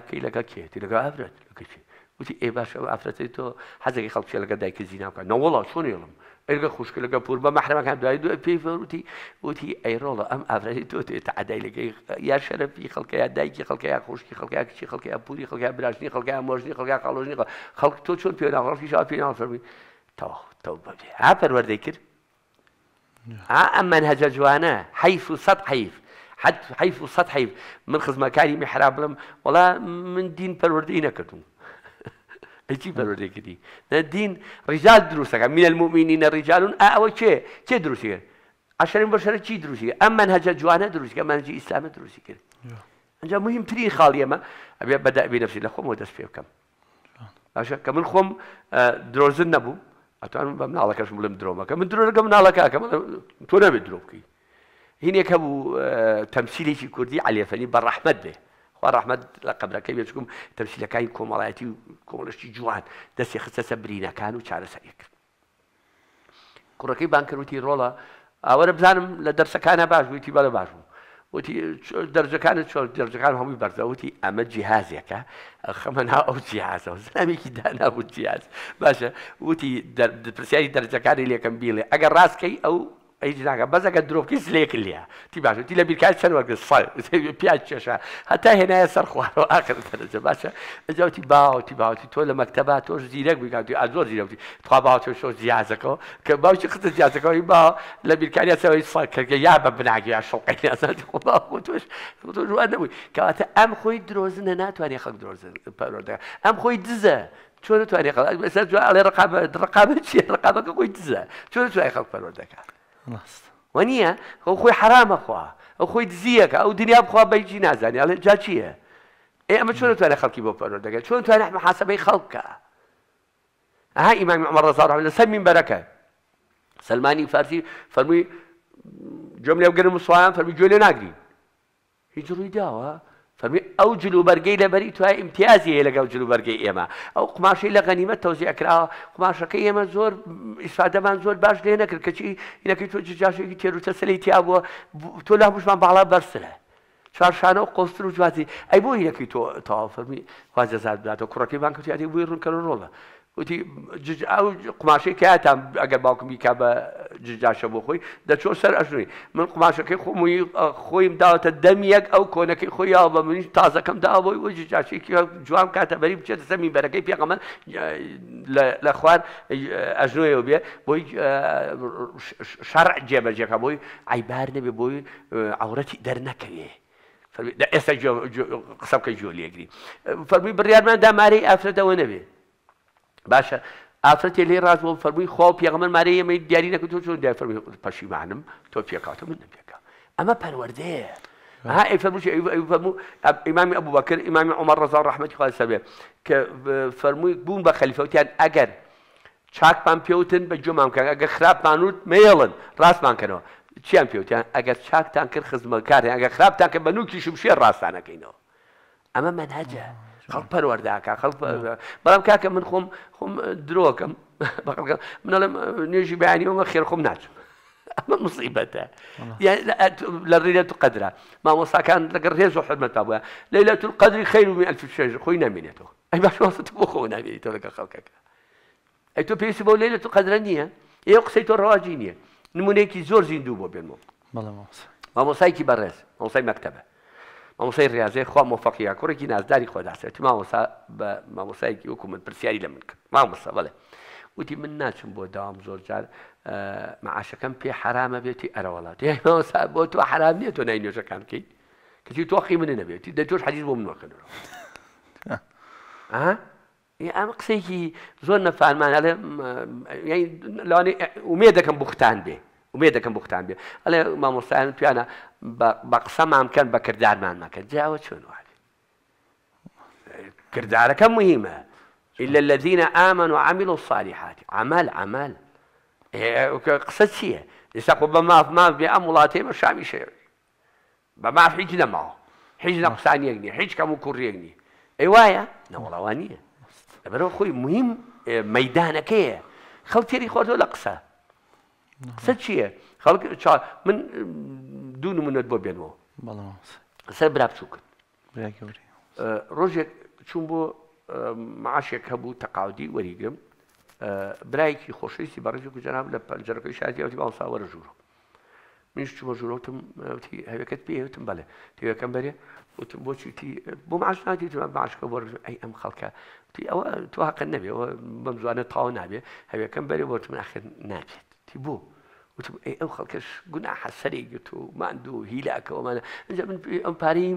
بکەی لەگە کێتی لەگە ئافرەت لەکەچی وتی ئێ باش ئافرەتی تۆ حەزێکی خەڵکی لەگە دایکە زینا بکە نەوەڵا چۆن ێڵم ئەرگە خوشکە لەگە پور بە مەحرەمەکان دوای دو پێی فەروتی وتی ئەیڕۆڵە ئەم ئافرەتی تۆ تێتە عدای لەگەی یا شەرەفی خەڵکە یا دایکی خەڵکە یا خوشکی خەڵکە کچی خەڵکە پوری خەڵکە براشنی خەڵکە مۆژنی خەڵکە قاڵۆژنی خەڵک تۆ چۆن پێ ناڕۆژی شا پێ ناڵفەرمی تەوا تەو بەبێ ها پەروەردەی کرد ئەم منهەجە جوانە حیف و سەد حیف حد حیف و سەد حیف من خزمەکاری میحراب بڵم وڵا من دین پەروەردەی نەکردوم هیچی پەروەردەکردی دین ڕیجال دروستەکە من المؤمنین ڕیجالون ئەوە چێ چێ دروستی کرد عشرین بەشەرە چی دروستی ئەم منهەجە جوانە دروستکە منهجی ئیسلامە دروستی کرد ئەنجا مهمترین خاڵی ئەمە ئەبێ بەدابی نفسی لە خۆمەوە دەست پێ بکەم باشە کە من خۆم درۆزن نەبوو ئەتوانم بە مناڵەکەش بڵم درۆمەکە من درۆەکە مناڵەکەکە تۆ نەبێت درۆ بکەی هینێک هەبوو تەمسیلێکی کوردی علیفەنی بە ڕەحمەت بێ خوا ڕحمەد لە قبلەکەی بێچکم تەمسیلەکانی کۆمەڵایەتی و کۆمەڵشتی جوان دەستی خستە برینەکان و چارەسەری کرد. کوڕەکەی بانکردوتی ڕۆڵە ئاوەرە بزانم لە دەرسەکانە باش بوویتی بەڵە باش بوو. وتی دەرجەکانت چۆ دەرجەکان هەمووی بەرزەوتی ئەمە جیهازێکە خەمەنا ئەو جیهازەوە زانامێکی دانابوو جیاز باشە وتی پرسیاری دەرجەکانی لێکم بیڵێ. ئەگەر ڕاستکەی ئەو هیچ ناکە بەزەکە درۆکی سلێک لە تی باش تی لە بیرکات چەند وەرگ سڵ پیاز چێشە هەتا هێنایە سەر خوارەوە ئاخر دەرەجە باشە ئەجاوتی باوتی باوتی تۆ لە مەکتتەبا تۆش زیرەک بگاتی ئازۆر زیرەوتی تخوا باوتە شۆ زیازەکەەوە کە باوکی خستە زیازەکەەوەی با لە بیرکاری سەوەی سڵ کردگە یا بە بناگی یا شڵقی تۆش تۆ نەبووی کەواتە ئەم خۆی درۆزنە ناتوانێت خەک درۆزن پەرۆدە ئەم خۆی دزە چۆن توانێت ئەلێ ڕقابەت چیە ڕقابەکە خۆی دزە چۆن توای خەک پەرۆ دەکات وە نییە؟ ئەو خۆی حرامە خوا. ئەو خۆی دزیەکە. ئەو دنیا بخوا بەیجی نازانانی ئەڵێ جا چییە؟ ئێ ئەمە چۆن توانێت خەڵکی بۆ پەرۆ دەگەێت چۆن توانێت محاسبەی خەڵکە؟ ئەها ئیمان عمر ڕزار لە سەر منبەرەکە سلمانی فارسی فەرمووی جۆم لێو گەرم سویان فەرمی گوێ لێ ناگری هیچ ڕووی فەرمی ئەو جلوبەرگەی لەبەری توای امتیازی هەیە لەگەڵ جلوبەرگەی ئێمە. ئەو قماشەی لە غەنیمە تەوزی ئەکراوە قماشەکەی ئێمە زۆر ئیسفادەمان زۆر باش لێ نەکرد کەچی هینەکەی تۆ جاشێکی تێروتە سەلی تیا بووە تۆ لا بشمان باڵا بەرسرە. چوارشانە و قۆستر و جوازی. ئەی بۆ هینەکەی تۆ تاوا فەرمی خوازەزاد بداتەوە کوڕەکەی بانکەتی بووی ڕوونکە ڕۆڵە. وتی ئەو قماشەی کاتان ئەگەر باوکمی کا بە ججاشە بۆ خۆی دەچۆ سەر ئەژوی من قماشەکەی خۆمووی خۆیم داوەتە دەمیەک ئەو کۆنەکەی خۆی یا بە منیش تازەکەم داوەی وە ججاشێکی جوان کاتە بەری بچێت سەمی بەرەکەی پێغەمە لە خوار ئەژنوەوە بێ بۆی شەڕ جێبەجێەکە بۆی ئایبار نەبێ بۆی ئاورەتی دەرنەکەوێ. ئێستا قسە بکە جۆ لێگری فەرمی بڕیارمان دامارەی ئافرەتەوە نەبێت باشه افرت الی راز و فرمی خواب پیغمبر مریم دیاری نکن تو در فرمی پشیمانم تو پیکاتو من نمیگم. اما پرورده. ها ای فرموش ای فرمو امام ابو بکر امام عمر رضا رحمت خدا سبب که فرموی بون با خلیفه تیان اگر چاک پن پیوتن به جمعم کن. اگر خراب منوت میلن راست من کنو چی ام پیوتن؟ اگر چاک تان کر خدمت کاری اگر خراب تان کر بنو کی شمشیر راست تان کینو اما من منهجه خەڵ پەروەرداکە خەڵ بەڵام کاکە من خۆم خۆم درۆکەم. منەڵم نوێژی بەیانیەوە خێر خۆم ناچم. ئەمە مصیبەتە. لە ڕێلێت قدرە مامۆساکان لەگەر ڕێز و حرمەتا بووە. لەیلەت قدری خیر و ئەلف شێژ خۆی نامێنێتەوە. ئەی باشوەست بۆ خۆ نامێنیتەوە لەگە خەڵکەکە. ئەی تۆ پێویستی بۆ لەیلەت قدرە نییە؟ ئێ قسەی تۆ ڕواجی نییە. نمونەیەکی زۆر زیندوو بۆ بێنەوە مامۆسایکی بەڕێز مۆسای مەکتتەبە مامۆسای ڕاضێ خوا مۆفقیا کوڕێکی نازداری خۆداسێت مامۆسا بە مامۆسایکی وکو من پرسیاری لە من کرد مامۆسا بڵێ وتی من ناچم بۆ داوام زۆر جار معاشەکەم پێ حرامە بێتی ئەرەوەڵات بۆ تۆ حرام نییە تۆ نای نوێژەکان بکەیت کەچی تۆخی منە نەبێتی دەجۆش حەدیز بۆ منوەکەنەوە ئەم قسەیەکی زۆر نەفانمانە لەوانێ ومێ دەکەم بوختان بێ ومێ دەکەم بختان بێ ئەلێ مامۆستایان توانە بە قسەمان بکەن بە کردارمان مەکە جاوە چۆن وای کردارەکە مهمە إلا الذين آمنوا وعملوا الصالحات. عمل عمل. قسە چییە ئێستا خۆ بە ماف ماف بێ ئەم وڵاتێ بە شامی شێر بە ماف هیچ نەماوە هیچ نە قسانیەک نیە هیچ کەم و کوڕێک نی ئەی وایە نەوەڵاوان نییە لەبەرەوە خۆی مهم مەدانەکەیە خەڵ تێری خۆتۆ لە قسە قسە چییە؟ خەڵک من دوو نمونەت بۆ بێنەوە سەر برا بچووکن ڕۆژێک چوون بۆ معاشێک هەبوو تەقاودی وەریگرم. برایەکی خۆشەویستی بەڕێژی گوجرام لە پەنجەرەکەی شادیوتی باوسا وەرە ژوورە منش چوە ژوورەوتم هەوەکەت پێوتم بەڵێ. تێوەکەم بەرێ. وتم بۆچی بۆ معاش ناتی باشکە بۆ ئەی ئەم خەڵکە. ئەوە تو هاقە نەبێ. بەم زوانە تاو نابێ. هەوەکەم بەرێ بۆتم ناخر نابێت. تی بوو وتم ئەو خەڵکەش گونا حەسەری گوت و ماندوو هیلاکەوەمانە ئەجا من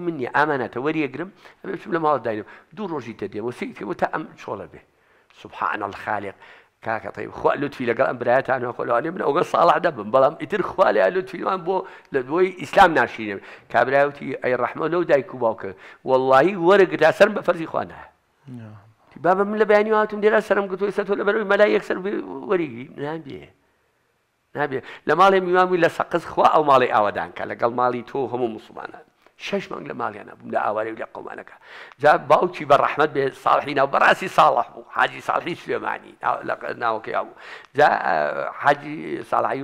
منی ئامانەتە وەریەگرم ئەبێ لە ماڵ داینم دوو ڕۆژی دەدێم وسی تا ئەم چۆڵە بێ سبحان الخالق کاکە طيب خوا لوتفی لەگەڵ ئەم برایەتان خۆلوانێ من ئەوگە ساڵح دەبم بەڵام ئیتر خوا لە لوتفیمان بۆ لە بۆی ئیسلام ناشینێ کابراوتی ئەی ڕحمە لەو دایک و باوکە واللهی وەرەگرا سەرم بە فەرزی خوانە بابە من بەیانی هاتم دێرا سەرم گوتوی سەر تۆ لە بەرەوەی مەلای یەکسەر وەریگری نابێ لە ماڵی میوامی لە سەقز خوا ئەو ماڵی ئاوادانکە. لەگەڵ ماڵی تۆ هەموو مسلمانان. شش مانگ لە ماڵیان بووم لە ئاوارەی لە قومانەکە. جا باوکی بە ڕەحمت بێ ساڵحی ناو بەڕاستی ساڵح بوو. حاجی ساڵحی سلێمانی ناوکەی بوو. جا حاجی ساڵحی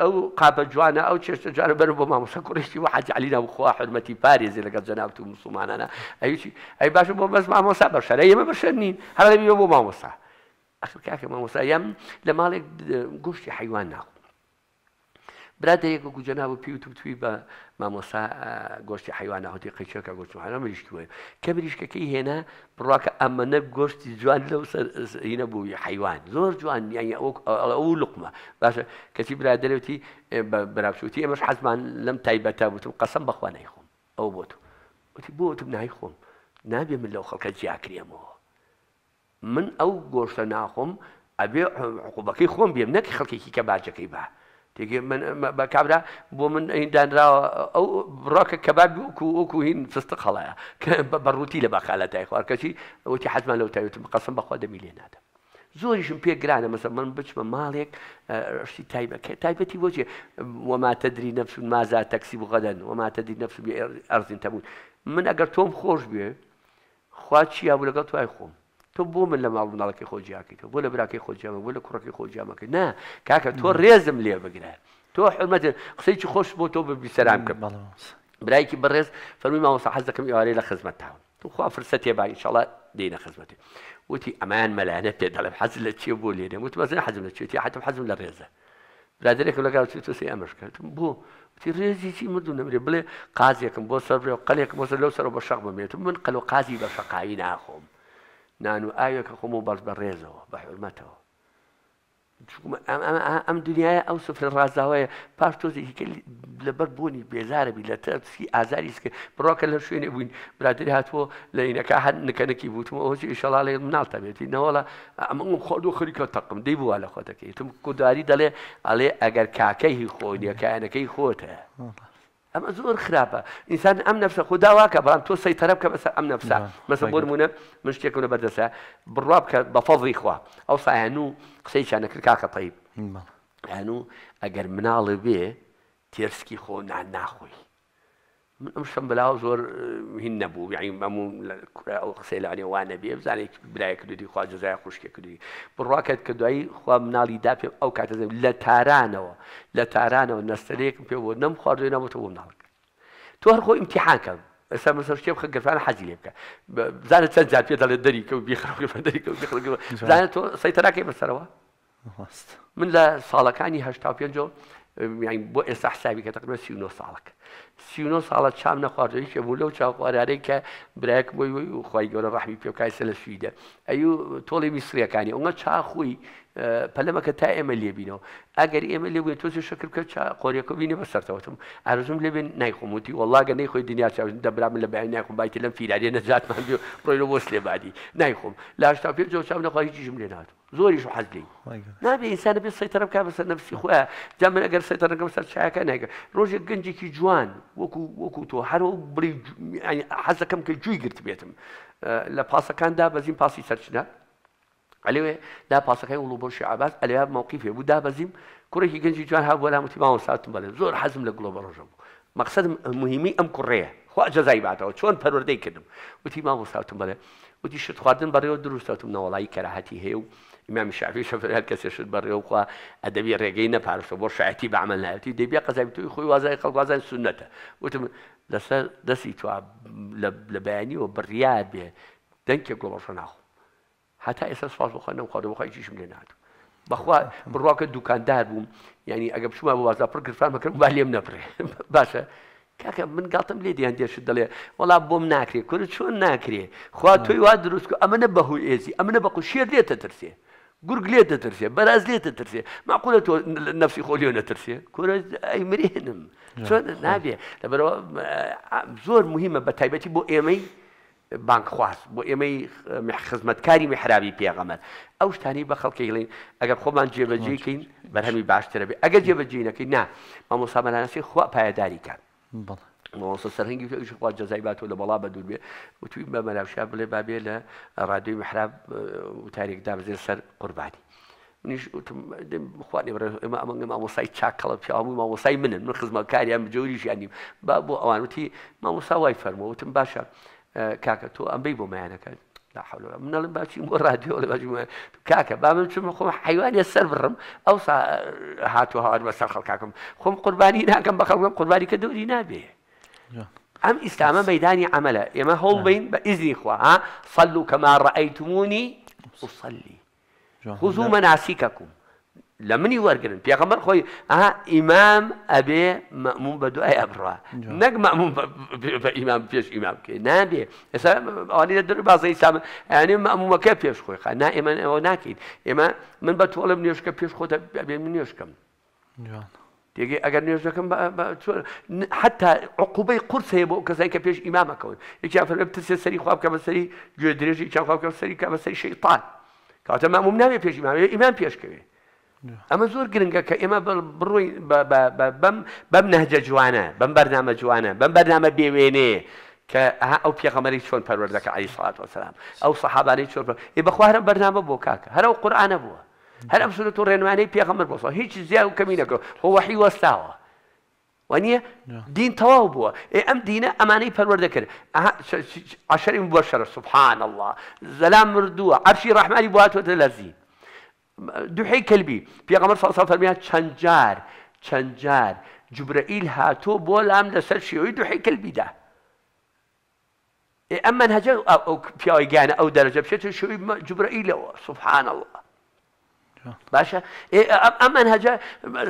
ئەو قاپە جوانە ئەو چێشتە جوانە بەر بۆ مامۆسا کوڕشتی و حاجی علی ناو خوا حرمەتی پارێزی لەگەڵ جەناوت و مسلمانانە. ئەوچی ئەی باشە بۆ بەس مامۆسا بەشەرە ئێمە بەشەر نین. هەڵێ بۆ مامۆسا. ئەخر کاکە مامۆسا یەم لە ماڵێک گوشتی حیوان ناخ برادێک گوجەناوە پی و توی بە مامۆسا گۆشتی حیوان هاوتی قیچەکە گۆشت حیوان مریشکوێ کە مریشکەکەی هێنا بڕواکە ئەمەنە گۆشتی جوان لەو هینە بووی حیوان. زۆر جوان ئەو لقمە. باشە کەسی برادەوتی بەراپسوتی ئەمەش حەزمان لەم تایبەتە بوتم قەسم بەخوا نایخۆم. ئەو بۆ تو وتی بۆ وتم نایخۆم. نابێ من لەو خەڵکە جیاکرێمەوە. من ئەو گۆشتە ناخۆم ئەبێ حقوبەکەی خۆم بێم نەکی خەڵکێکی کە باجەکەی بە تێگە من بە کابرا بۆ من ئەیدانراوە ئەو ڕۆکە کەباب وکو وەکو هین فستە خەڵەیە بەڕووتی لە باخالەتای خوار کەچی ئەوتی حەزمان لەو تاوێتم قەسم بەخوا دەمی لێ نادەم زۆریشم پێ گرانە مەسە من بچمە ماڵێک ڕشتی تایبەکە. تایبەتی بۆچێ وما تدري نفس ماذا تكسب غدا وما تدري نفس بأرض تموت من ئەگەر تۆم خۆش بێ خوا چیا بوو لەگەڵ توای خۆم؟ تۆ بۆ من لە ماڵ مناڵەکەی خۆجیاکەیتەوە بۆ لە براکەی خۆجیامە بۆ لە کوڕەکەی خۆجیامەکە نا کاکە تۆ ڕێزم لێ بگرە تۆ حرمەت قسەیکی خۆش بۆ تۆ ببیسەرام کرد برایکی بەڕێز فەرمی ماوەسا حەز دەکەم ئێوارەی لە خزمەت تاون. تو خوا فرسەتێ با ئینشاڵڵا دێنە خزمەتی وتی ئەمان مەلانە پێ دەڵێم حەز لە چێ بۆ لێنێ وت بەزن حەزم لە چێتی حتم حەزم لە ڕێزە برادێک لەگەڵ تۆ سی ئەمەش کردم بۆ تی ڕێزی چی مردو نەمرێ بڵێ قازیەکەم بۆ سەر قەلێک بۆ لەو سەر بە شەق بمێت من قەل و قازی بە شەقایی ناخۆم نان و ئاوێکە خۆم و بەرز بە ڕێزەوە بە حرمەتەوە. ئەم دنیاە ئەو سفر ڕازاوەیە. پاش تۆزێکی لەبەر بوونی بێزارەبی لە تەرسی ئازاریسکە بڕۆکە لە شوێنێ بووین. برادری هاتووە لە ئینەکە هەر نکەنێکی بوتمە ئەوی ئیشەڵا لێ مناڵتە بێتی. نەوەڵە ئەمە خۆ و خەریکە تەقم. دەی بووە لە خۆتەکەی. تم کوداری دەڵێ ئەڵێ ئەگەر کاکەی خۆنیەکانەکەی خۆتە. ئەمە زۆر خراپە ئینسان ئەم نفسە خودداواکە بەڵام تۆ سەی تەرە بکە بەسەر ئەم نفسە مەسە بۆرمونە من شتێکە بەردەسە بڕوا بکە بە فەڵی خوا ئەو سایەن و قسەی چانەکرد کاکە طیب هەنوو ئەگەر مناڵە بێ تێرسکی خۆ نان ناخۆی شەم بلااو زۆر هین نەبوو یعنی ئەموو ئەو قسەی لەوانێ وانە بێ بزانێت برای کردی خوا جزای خوشکێ کردی. بڕواکەت کە دوایی خوا مناڵی دا پێ ئەو کاتە لە تارانەوە لە تارانەوە نەستەرێکم پێ بۆ نەم خواردوێ نەبێتەوە مناڵ تۆ هەر خۆ ئیمتیحانکەم ئێستا مەسەر شتێ بخە گەفانە حەزی لێ بکە بزانێت چەند جار پێ دەڵێ دەری کە و بیخڕ دەری کە بزانێت تۆ سەیتەراکەی بەسەرەوە؟ من لە ساڵەکانی هەشتا پێنجۆ ئێستا حسابی کە تقریبا سی ساڵک سی ساڵە چام نەخواردەوەی کە بوو لەو چاوخوارارەی کە برایك بۆی خی گەورە ڕحمی پێکایسە لە سویدە ئەو تۆڵی میسریەکانی ئەوە چاخوی پەلەمەکە تا ئێمە لێبینەوە ئەگەر ئێمە لێ بێت تۆسی شکر کە قۆریەکە بینێ بەسەرتەوەتم. ئارزم لێبێن نایخۆموتی. وڵاگە نەیخۆی دنیا چاو دەبرا من لە بیان نایخۆم باتی لەم فیرادێ نەجاتمان بێ ڕۆی بۆ سلێبادی نایخۆم. لاشتا پێ جۆ چاو نەخوای هیچم لێ ناتوە زۆریش حەزلی نابێ ئینسانە بێت سەیتەرە بکە بەسەر نفسی خۆە جا من ئەگەر سەیتەرەکەم سەر چاکە نایگە. ڕۆژێک گەنجێکی جوان وەکو وەکو تۆ هەرەوە بڵی حەزەکەم کە جووی گرت بێتم. لە پاسەکاندا بەزین پاسی سەرچنە. ئەلێوێ دا پاسەکەی وڵ بۆ شعباز ئەلیا مووقیفێ بوو دابەزیم کوڕێکی گەنجی جوان هەبوو لا متیماوە ساتم بەڵێ زۆر حەزم لە گڵۆ بەڕۆژە بوو مەقصد مهمی ئەم کوڕەیە خوا جەزای باتەوە چۆن پەروەردەی کردم وتی ماوە ساتم بەڵێ وتی شت خواردن بەڕێوە دروستەتم نەوەڵی کەراهەتی هەیە و ئیمامی شافی شەفر هەر کەسێ شت بەڕێوخوا ئەدەبی ڕێگەی نەپارشە بۆ شایەتی بەعمل نایەتی دەبێ قەزای توی خۆی وازای خەڵوازای سنەتە وتم لەسەر دەستی تو لە بەیانیەوە بڕیار بێ دەنگێک گۆڵەشە ناخۆ هەتا ئێستا سپاس بخوا نەم خواردەوەخوای چیشم لێ ناتوو بەخوا بڕواکە دوکاندار بووم ینی ئەگە بچمە بۆ وازا پڕ گرفان مەکردم با لێم نەپڕێ باشە کاکە من گڵتم لێ دییان دێشت دەڵێ وڵا بۆم ناکرێ کورە چۆن ناکرێ خوا توی وا دروست ئەمەە بەهوی ئێزی ئەمەە بە قوشێر لێتە ترسێ گورگ لێ دەترسێ بەراز لێ دەترسێ ماقولە تۆ نفسی خۆ لێ نەترسێ کورە ئەی مرێنم چۆن نابێ لەبەرەوە زۆر مهمە بە تایبەتی بۆ ئێمەی بانک خواست. بۆ ئێمەی خزمەتکاری میحرابی پێغەمەر. ئەو شتانی بە خەڵکیڵین ئەگەر خۆمان جێبەجێکەین بەرهەمی باشترە بێ. ئەگەر جێبەجێنەکەی نا مامۆسامەلانسی خوا پایداری کات. مۆسە سەرهنگی فێش خوا جەزای باتەوە لە بەڵا بە دوور بێ. وتوی بە مەلاوشا بڵێ بابێ لە ڕادوی محراب وتارێکدا بزێر سەر قوربانی. منیش خوانی ئێمە ئەمە مامۆسای چاکەڵە پیاوەمووی مامۆسای منن. من خزمە کاریان بجۆریشیانیم با بۆ ئەوانوتی مامۆسا وای فەرمەوتم باشە. کاکە تۆ ئەمبەی بۆ مایانەکەن لا حول ولا منەڵم باچی بۆ رادیۆ لە باش کاکە با من چم خۆم حیوانە سەر بڕم ئەو هاتووە هاوار بەسەر خەڵکاکەم خۆم قوربانی ناکەم بە خەڵکم قوربانی کە دەوری نابێ ئەم ئیسلامە مەدانی عملە ئێمە هەڵ بین بە ئیزنی خوا ها؟ صلوا كما رأيتموني أصلي. خذوا مناسككم. لە منی وەرگن پێغەمبەر خۆی ئا ئیمام ئەبێ مەمون بە دوای ئەبڕە نەک مەمون بە ئیمام پێش ئیمام بکە نابێ ئێستا ئەوانی لە دەر بازی سام یعنی مەمومەکە پێش خۆی خە نا ئێمە ئەوە ناکەین ئێمە من بە تۆڵم نوێشکە پێش خۆتە بێ من نوێشکەم تێگەی ئەگەر نوێژەکەم حتا عقوبەی قورس هەیە بۆ کەسایی کە پێش ئیمامەکەون یەکیان فەر تسێ سەری خواب کە بەسەری گوێ درێژی چیان خواب کە سەری کە شەیطان کاتە مەموم نابێ پێش ئیمام ئیمان پێشکەوێ ئەمە زۆر گرنگە کە ئێمە بڕووی بەم نەهجە جوانە بەم بەرنامە جوانە بەم بەرنامە بێوێنێ کە ئەو پێغەمەری چۆن پەروەردەکە عی سڵات وسلام ئەو سەحابانی چۆن ێ بەخوارە بەرنامە بۆ کاکە هەر ئەو قورآانە بووە هەر ئەم سورەت و ڕێنوانەی پێغەمەر بۆ هیچ زیاد و کەمی نەکە خۆ وەحی وەستاوە وانە دین تەواو بووە ئێ ئەم دینە ئەمانەی پەروەردە کرد عشرین بووە شەر. سبحان الله. زەلام مردووە عەرشی ڕحمانی بواتوە لەزی دوحەی کەلبی پێغەمەر سەڵسە فەرمیان چەند جار چەند جار جوبرەئیل هاتۆ بۆ لام لەسەر شێوەی دوحەی کەلبیدا ئەم منهجە ئەو پیاوەی گیانە ئەو دەرەجە بچێت شوی جوبرەئیلەوە سبحان الله باشە ئەم منهجە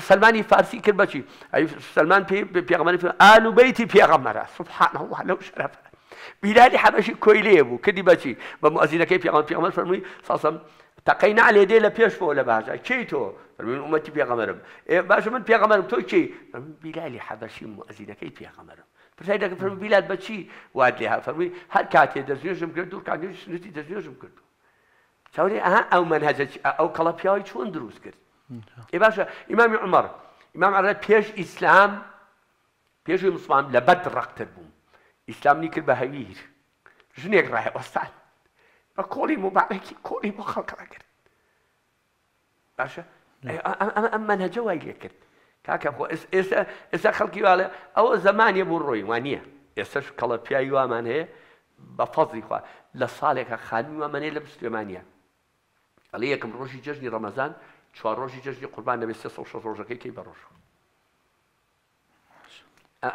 سلمانی فارسی کرد بەچی سلمان پێ پێغەمەری ئالو بەیتی پێغەمەرە سبحان الله لەو شرف بیلالی حەبەشی کۆی لێ بوو کردی بەچی بە مؤزینەکەی پێغەمبەر پێغەمبەر فەرمووی ساسم نعلێ دێ لە پێش بۆ لە باشە چی تۆ فەرمووی ئومەتی پێغەمەرم باشە من پێغەمەرم تۆ چی بیلالی حەبەشی مؤزینەکەی پێغەمەرم پرسای دەکە فەرمووی بیلال بەچی وات لێ ها فەرمووی هەر کاتێ دەستنوێژم کرد دوو کاتێ سنتی دەستنوێژم کرد چاوری ئەها ئەو منهجە ئەو کەڵە پیاوی چۆن دروست کرد؟ ئێ باشە ئیمامی عمر ئیمام عرە پێش ئیسلام پێشوی مسلمان لە بەد ڕقتر بووم ئیسلامنی کرد بە هەویر ژنێک کۆڵی بۆ خەڵکەڕە کرد باشە ئەم منهجە وای لێ کرد کاکە خۆ ئێستا ئێستا خەڵکی واڵێ ئەوە زمانیە بوو ڕۆی وانە ئێستش کەڵە پیاوی وامان هەیە بە فەزی خوا لە ساڵێکە خانمی وامەنێ لە سلێمانە ئەڵێ یەکەم ڕۆژی جژنی ڕەمەزان چوار ڕۆژی جژنی قوربان دەبێت سێ ڕۆژەکەی کەی بە ڕۆژ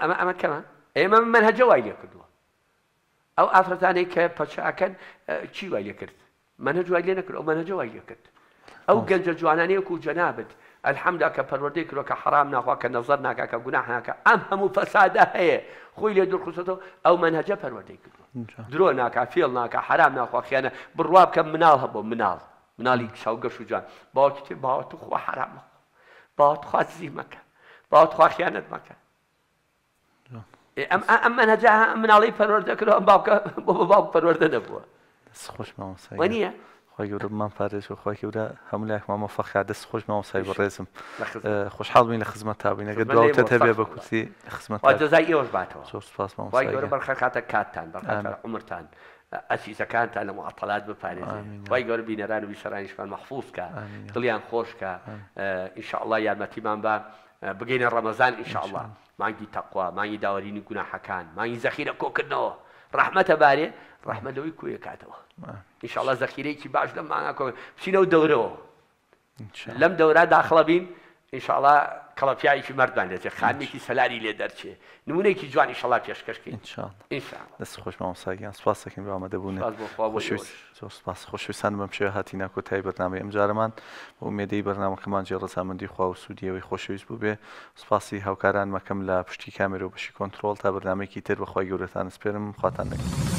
ئەمە ئەمە کەمە ئێمە منهجە وای لێ کردووە ئەو ئافرەتانەی کە پەچەکەن چی وای لێ کرد منە جوای لێ نەکرد ئەو منەجە وای لێ کرد ئەو گەنجە جوانانەیەک و جەنابێت الحەمدا کە پەروەردەی کرۆ کە حرام ناخوا کە نەزەر ناکە کە گوناح ناکە ئەم هەموو فەسادە هەیە. خۆی لێ دوورخستەوە ئەو منهجە پەروەردەی کردو درۆ ناکە فێڵ ناکە حرام ناخوا خیانە. بڕوا بکە مناڵ هەبوو مناڵ. مناڵی شاو گەش و جان باوکی تێ باوە تو خوا حرام باوت خوا زی مەکە باوت خوا خیانەت مەکە. ئەم منهجە مناڵی پەروەردە کردو ئەم باوکە بۆ باوک پەروەردە نەبووە خۆش مامۆسای وە خۆی گەورە بمان پارێز و خۆی گەورە هەموو لای مامە فەخیا دەست خۆش مامۆسای بەڕێزم خوشحاڵ بووین لە خزمەت تابووین ئەگە دواتە هەبێ بە کوتی خزمەت جزای ئێوەش باتەوە سپاس گەورە بەرخەکاتە کاتتان بە عمرتان. ئەسیسەکانتان لە معطلات بپارێزن خی گەور بینەران و بیسەرانیشمان مەخفوظکە دڵیان خۆشکە ئینشاءله یارمەتیمان بە بگەینە ڕەمەزان ئینشاءله مانگی تەقوا مانگی داوەرینی گوناحەکان مانگی زەخیرە کۆکردنەوە. ڕحمەتە بارێ ڕحمەدەوەی کوێ کاتەوە. ئیشاڵە زەخیرەیەکی باش لەم ماکۆ بچینەوە دەورەوە. لەم دەورە داخڵە بین ئینشاءڵا کەڵەپیایکی مردان دێتێت خانێکی سەلاری لێ دەرچێ. نمونێکی جوانی شڵا پێشکەشکین دەست خۆش مامۆساگیان سپاسەکەین بامەدە بوون سپاس خۆشویستان بەم شێ هاتی ناکۆتایی بەرنامە ئەمجارەمان بۆ مێدەی بەرنامەکەمان جێ ڕزامەندی خوا و سوودیەوەی خۆشەویست بوو بێ. سپاسی هاوکاران مەکەم لە پشتی کامێرە و بەشی کۆنتترۆل تا بەرنمێکی تر بەخوای گەورەتان سپێرم. خواتان نەکەن.